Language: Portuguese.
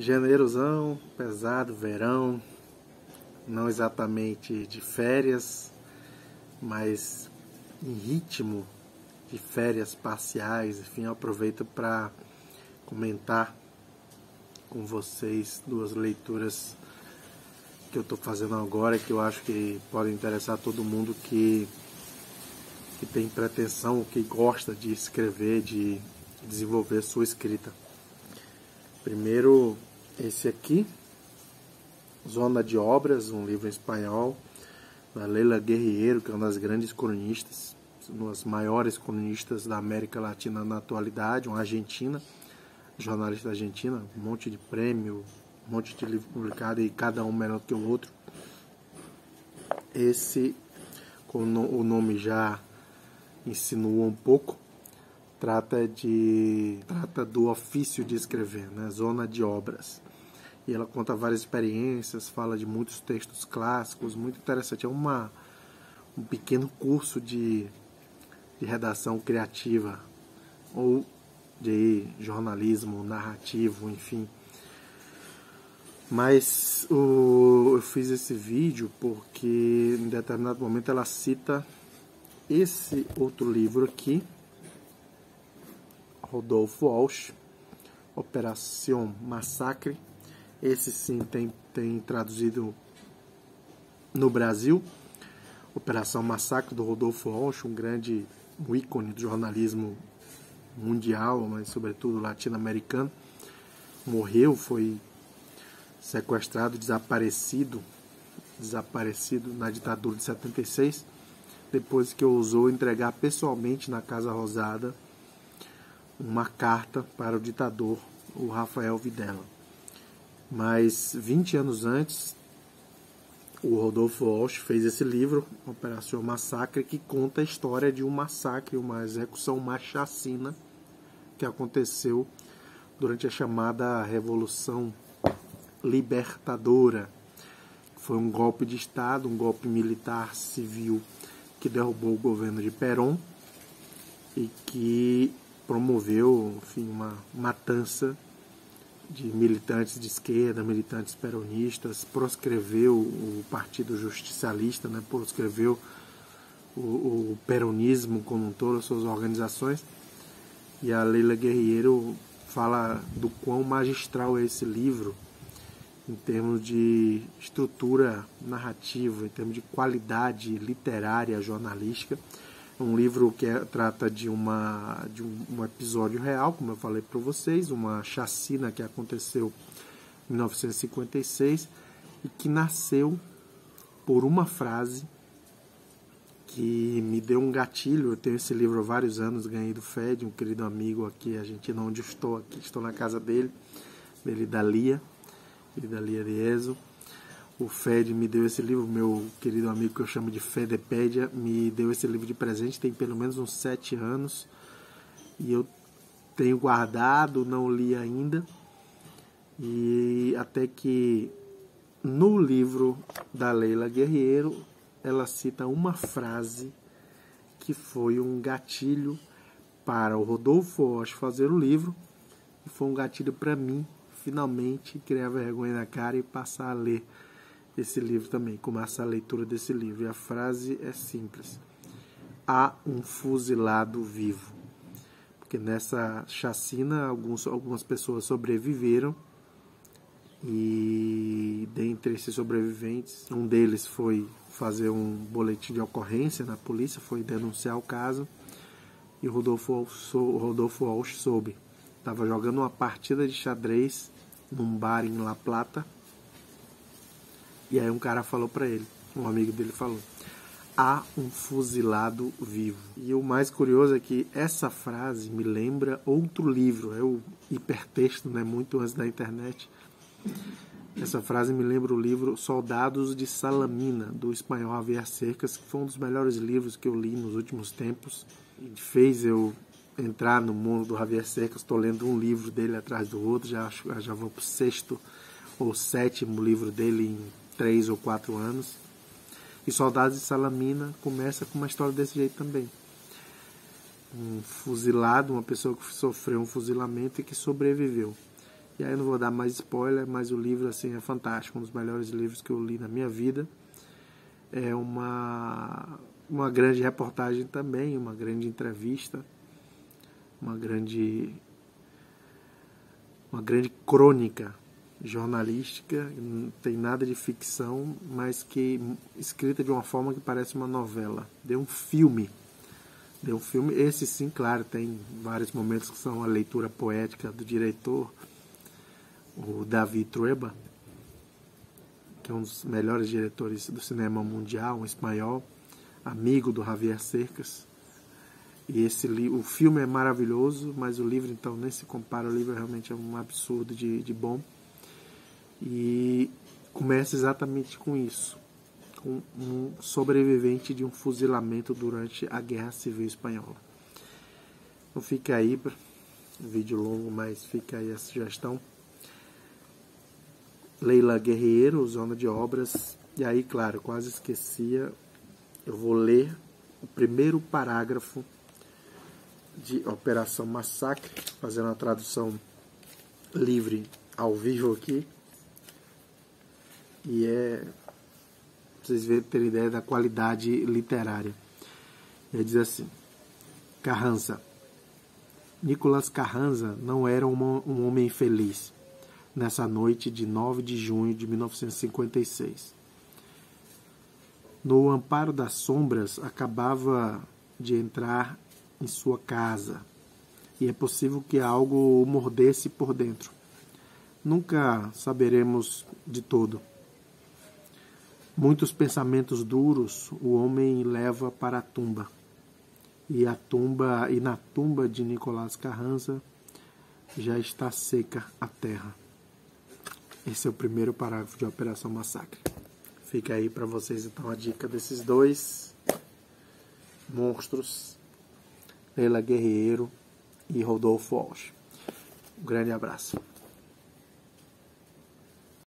Janeirozão, pesado, verão, não exatamente de férias, mas em ritmo de férias parciais. Enfim, eu aproveito para comentar com vocês duas leituras que eu estou fazendo agora que eu acho que podem interessar todo mundo que, que tem pretensão, que gosta de escrever, de desenvolver sua escrita. Primeiro, esse aqui, Zona de Obras, um livro em espanhol, da Leila Guerreiro, que é uma das grandes cronistas, uma das maiores cronistas da América Latina na atualidade, uma argentina, jornalista argentina, um monte de prêmio, um monte de livro publicado e cada um melhor que o outro. Esse, como o nome já insinua um pouco, trata de trata do ofício de escrever, né? Zona de obras. E ela conta várias experiências, fala de muitos textos clássicos, muito interessante. É uma um pequeno curso de, de redação criativa ou de jornalismo narrativo, enfim. Mas o, eu fiz esse vídeo porque em determinado momento ela cita esse outro livro aqui, Rodolfo Walsh, Operação Massacre. Esse sim tem, tem traduzido no Brasil. Operação Massacre do Rodolfo Walsh, um grande um ícone do jornalismo mundial, mas sobretudo latino-americano. Morreu, foi sequestrado, desaparecido, desaparecido na ditadura de 76, depois que ousou entregar pessoalmente na Casa Rosada uma carta para o ditador, o Rafael Videla. Mas 20 anos antes, o Rodolfo Walsh fez esse livro, Operação Massacre, que conta a história de um massacre, uma execução, uma chacina que aconteceu durante a chamada Revolução Libertadora. Foi um golpe de Estado, um golpe militar civil que derrubou o governo de Perón e que promoveu enfim, uma matança de militantes de esquerda, militantes peronistas, proscreveu o Partido Justicialista, né, proscreveu o, o peronismo como um todo, as suas organizações. E a Leila Guerreiro fala do quão magistral é esse livro em termos de estrutura narrativa, em termos de qualidade literária, jornalística. É um livro que é, trata de, uma, de um, um episódio real, como eu falei para vocês, uma chacina que aconteceu em 1956 e que nasceu por uma frase que me deu um gatilho. Eu tenho esse livro há vários anos, ganhei do Fed, um querido amigo aqui, a gente não onde estou aqui, estou na casa dele, dele da Lia e da Lia Rieso. O Fed me deu esse livro, meu querido amigo que eu chamo de Fedepédia, me deu esse livro de presente, tem pelo menos uns sete anos. E eu tenho guardado, não li ainda. E até que no livro da Leila Guerreiro, ela cita uma frase que foi um gatilho para o Rodolfo Walsh fazer o livro e foi um gatilho para mim finalmente criar vergonha na cara e passar a ler esse livro também, começar a leitura desse livro. E a frase é simples: Há um fuzilado vivo. Porque nessa chacina alguns, algumas pessoas sobreviveram e dentre esses sobreviventes, um deles foi fazer um boletim de ocorrência na polícia, foi denunciar o caso e o Rodolfo, o Rodolfo Walsh soube Estava jogando uma partida de xadrez num bar em La Plata. E aí um cara falou para ele, um amigo dele falou: "Há um fuzilado vivo". E o mais curioso é que essa frase me lembra outro livro, é o hipertexto, né, muito antes da internet. Essa frase me lembra o livro Soldados de Salamina, do espanhol Javier Cercas, que foi um dos melhores livros que eu li nos últimos tempos e fez eu entrar no mundo do Javier Cercas, estou lendo um livro dele atrás do outro, já, já vou para o sexto ou sétimo livro dele em três ou quatro anos. E Soldados de Salamina começa com uma história desse jeito também. Um fuzilado, uma pessoa que sofreu um fuzilamento e que sobreviveu. E aí eu não vou dar mais spoiler, mas o livro assim é fantástico, um dos melhores livros que eu li na minha vida. É uma uma grande reportagem também, uma grande entrevista, uma grande uma grande crônica jornalística, não tem nada de ficção, mas que escrita de uma forma que parece uma novela. Deu um filme. Deu um filme, esse sim, claro, tem vários momentos que são a leitura poética do diretor, o David Trueba, que é um dos melhores diretores do cinema mundial, um espanhol, amigo do Javier Cercas. E esse o filme é maravilhoso, mas o livro então nem se compara. O livro realmente é um absurdo de, de bom. E começa exatamente com isso, com um sobrevivente de um fuzilamento durante a Guerra Civil Espanhola. Então fica aí, vídeo longo, mas fica aí a sugestão. Leila Guerreiro, Zona de Obras. E aí, claro, quase esquecia, eu vou ler o primeiro parágrafo de Operação Massacre, fazendo a tradução livre ao vivo aqui. E é. Vocês verem, ter ideia da qualidade literária. Ele diz assim: Carranza. Nicolas Carranza não era um homem feliz nessa noite de 9 de junho de 1956. No amparo das sombras, acabava de entrar em sua casa e é possível que algo o mordesse por dentro. Nunca saberemos de todo. Muitos pensamentos duros o homem leva para a tumba. E a tumba e na tumba de Nicolás Carranza já está seca a terra. Esse é o primeiro parágrafo de Operação Massacre. Fica aí para vocês então a dica desses dois monstros, Leila Guerreiro e Rodolfo Walsh. Um grande abraço.